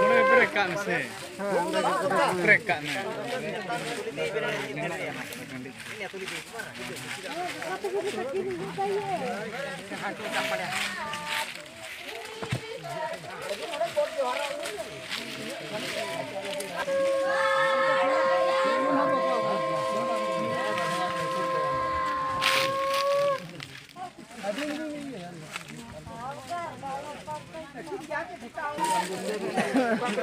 Mulai brekan sih. Brekan. Ini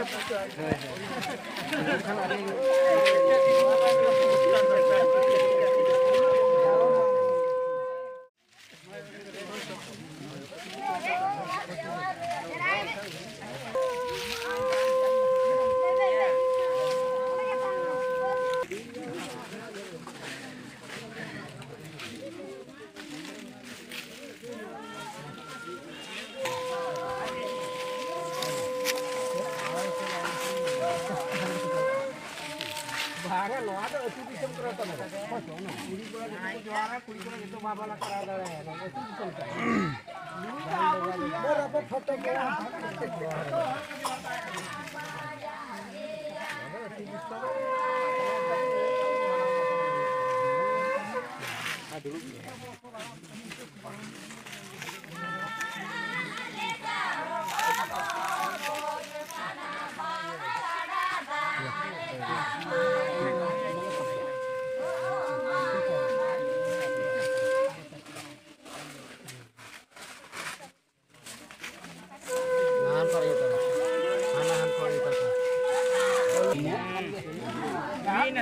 ಭಾರ ನೋಡ ಅತಿ ಬಿಸಂ ಕರತನ ಕುಡಿ ಕೂಡ ಜವಾರ ಕುಡಿ ಕೂಡ ಇದು ಬಾಬಾನ ಕರಾದ ಅತಿ ಬಿಸಂ ಕರ ಬರಬ ಫಟ ಗೆ ಅದು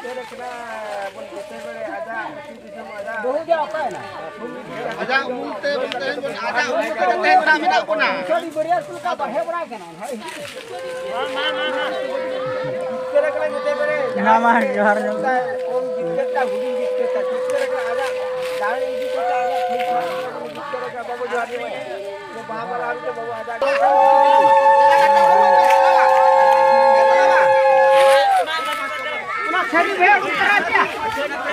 Mulai break kan sih. Break kan. Semua minat, semua minat. Semua minat, nah, nah, nah, minat. Ada ulte ulte ada ulte ulte ada minat pun nah. Nama Johar Kita bongkar aku tanah bu, ini nak kerja ni. Ya sangga. Kau mana? Ya sangga. Sangga. Kita ku pura pura. Ini ambam belah ini. Bam belah Ini tarik di bawah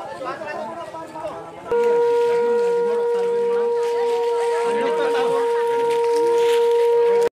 走吧走